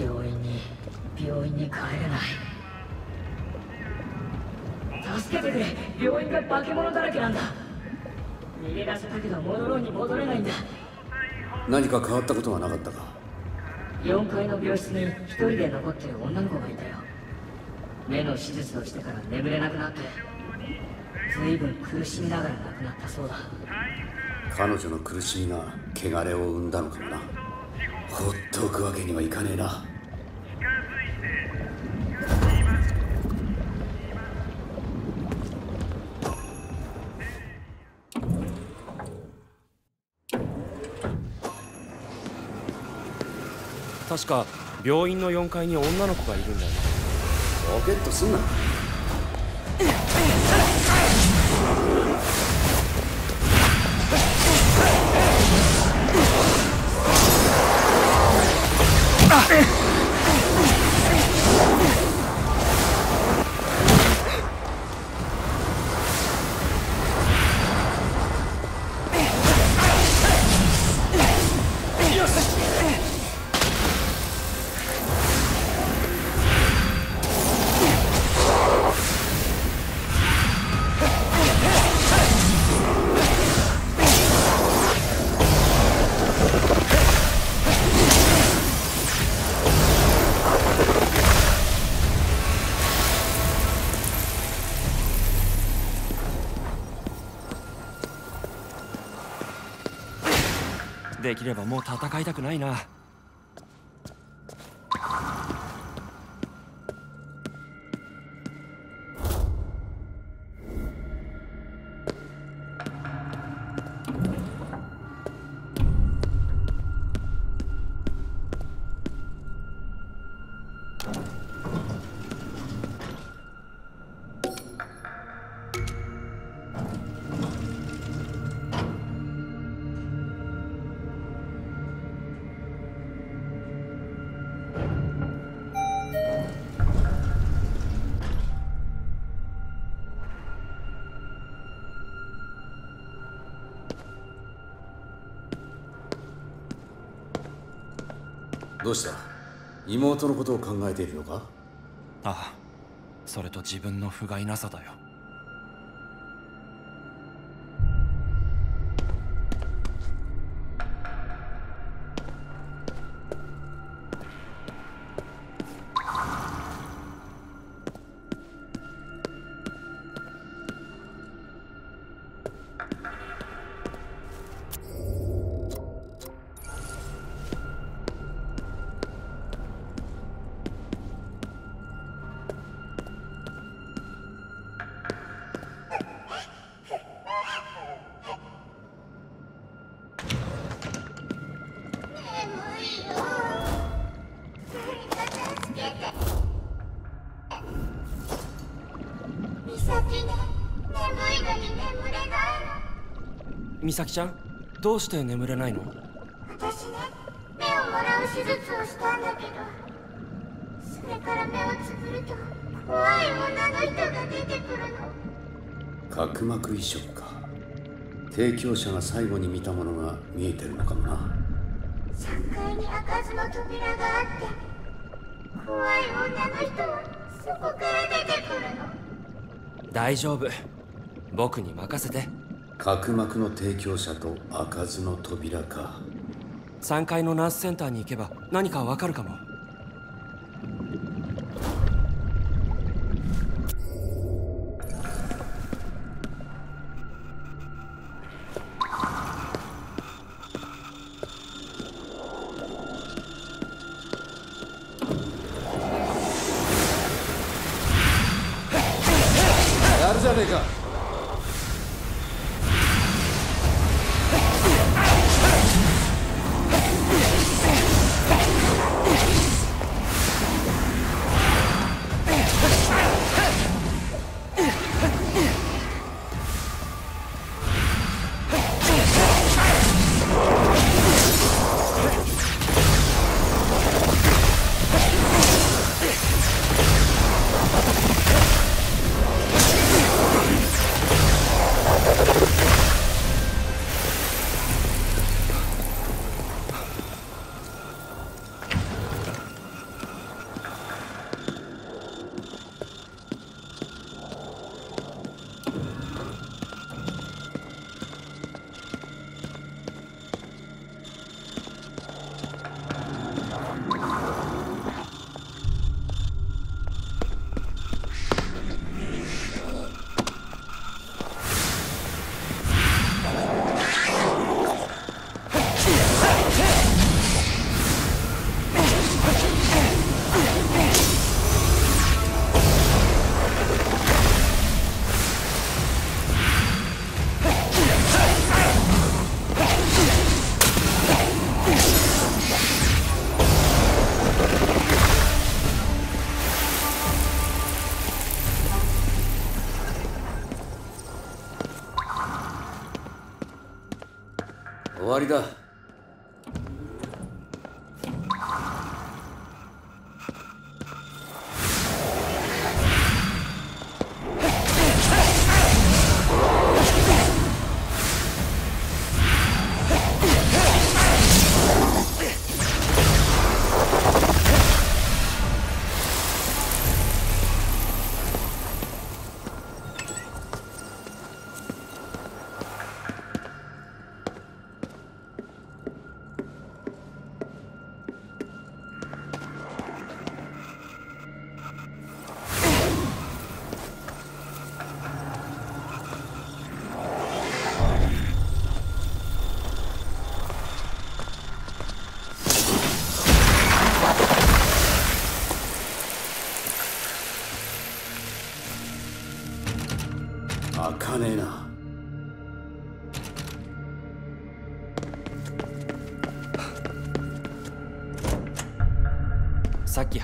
病院に病院に帰れない。助けてくれ。病院が化け物だらけなんだ。逃げ出せたけど戻ろうに戻れないんだ。何か変わったことはなかったか？4階の病室に一人で残ってる女の子がいたよ。目の手術をしてから眠れなくなって随分苦しみながら亡くなったそうだ。彼女の苦しみが汚れを生んだのかもなほっとくわけにはいかねえな。確か病院の4階に女の子がいるんだよなロケットすんな Ah! できればもう戦いたくないな。どうした？妹のことを考えているのか？ああそれと自分の不甲斐なさだよ。美咲ちゃんどうして眠れないの？私ね目をもらう手術をしたんだけどそれから目をつぶると怖い女の人が出てくるの。角膜移植か。提供者が最後に見たものが見えてるのかもな。3階に開かずの扉があって怖い女の人はそこから出てくるの。大丈夫。僕に任せて角膜の提供者と開かずの扉か。3階のナースセンターに行けば何かわかるかも。終わり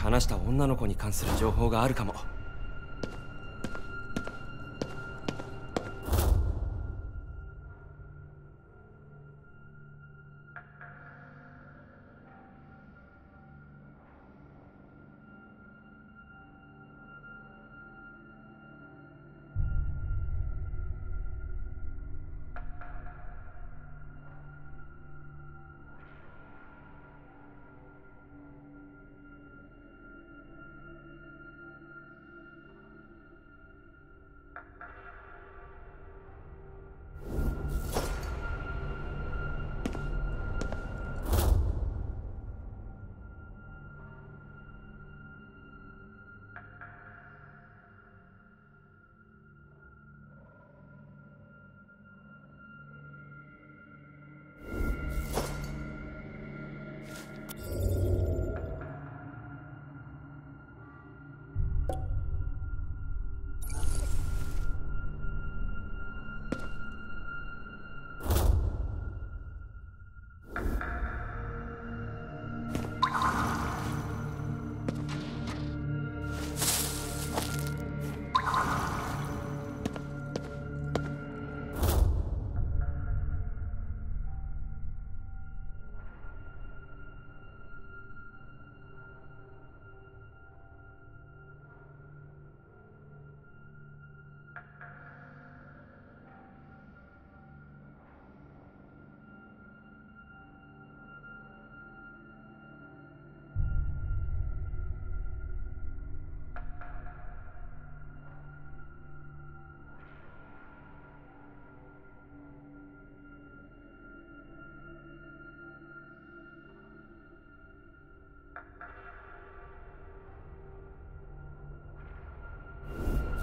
話した女の子に関する情報があるかも。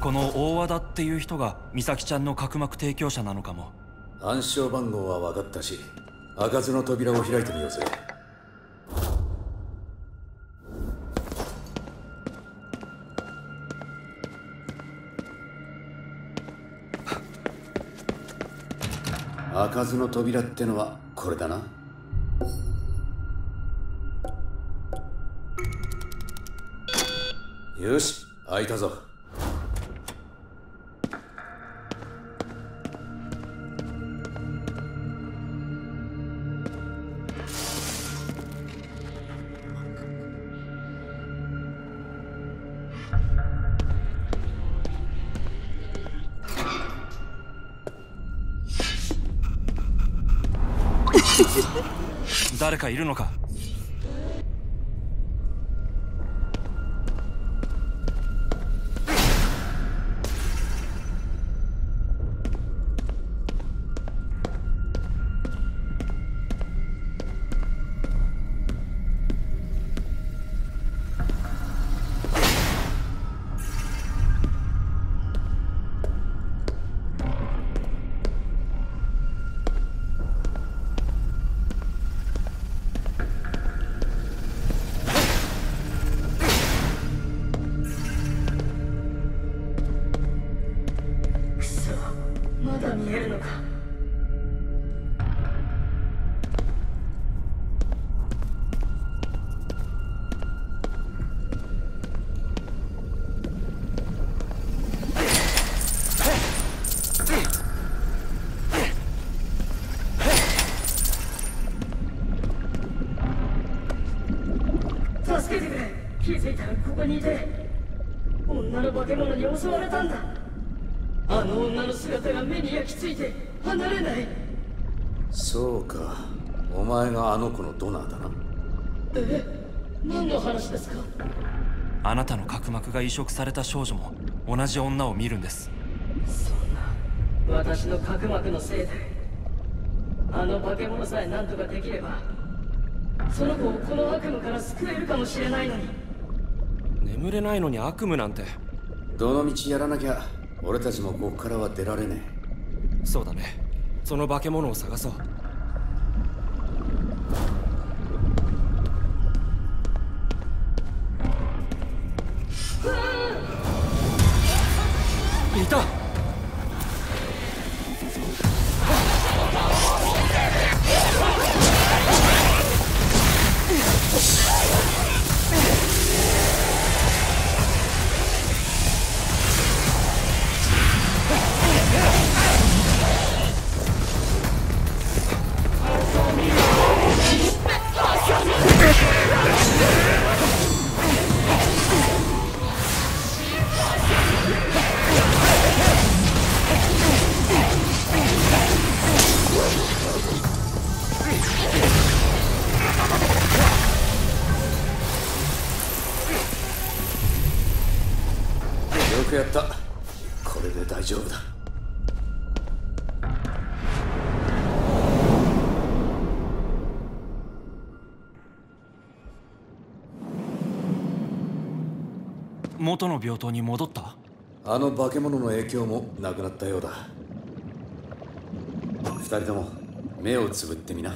この大和田っていう人が美咲ちゃんの角膜提供者なのかも。暗証番号は分かったし開かずの扉を開いてみようぜ。開かずの扉ってのはこれだな。よし開いたぞ。誰かいるのか？見えるのか。助けてくれ。気づいたらここにいて女の化け物に襲われたんだ。あの女の姿が目に焼き付いて離れない。そうか。お前があの子のドナーだな。え何の話ですか？あなたの角膜が移植された少女も同じ女を見るんです。そんな私の角膜のせいであの化け物さえ何とかできればその子をこの悪夢から救えるかもしれないのに。眠れないのに悪夢なんて。どの道やらなきゃ俺たちもここからは出られねえ。そうだね。その化け物を探そう。くやった。これで大丈夫だ。元の病棟に戻った？あの化け物の影響もなくなったようだ。二人とも目をつぶってみな。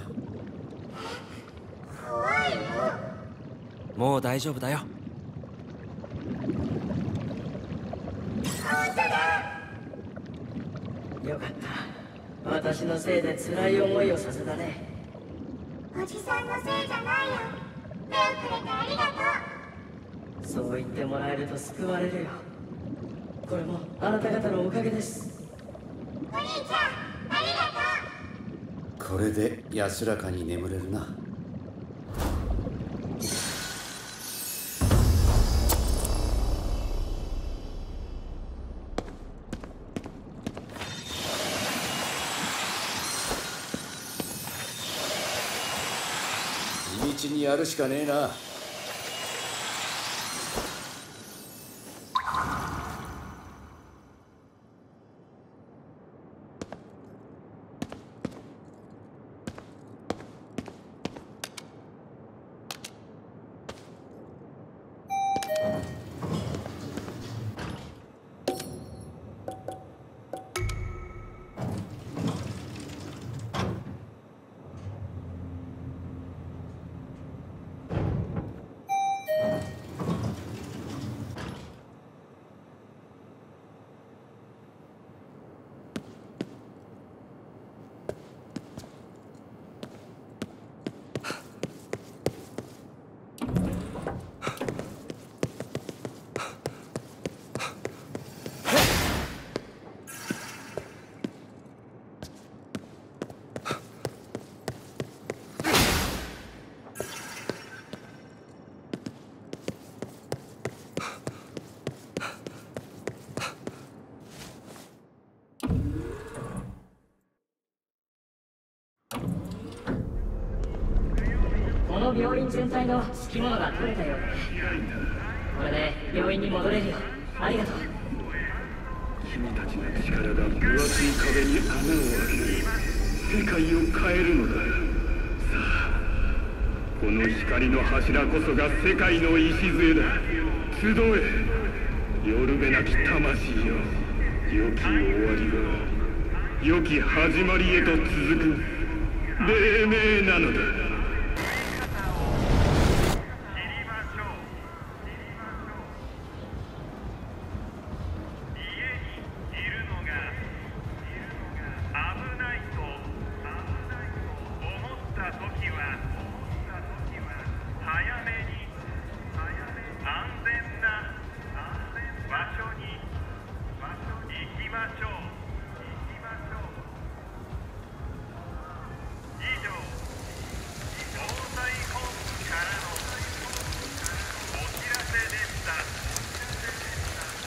もう大丈夫だよよかった。私のせいで辛い思いをさせたね。おじさんのせいじゃないよ。目をくれてありがとそう言ってもらえると救われるよ。これもあなた方のおかげです。うお兄ちゃんありがとう。これで安らかに眠れるなちにやるしかねえな。病院全体のつきものが取れたようだこれで病院に戻れるよありがとう君たちの力が分厚い壁に穴を開け世界を変え。るのださあこの光の柱こそが世界の礎。だ集え。夜べなき魂よ良き終わりが良き始まりへと続く黎明なのだ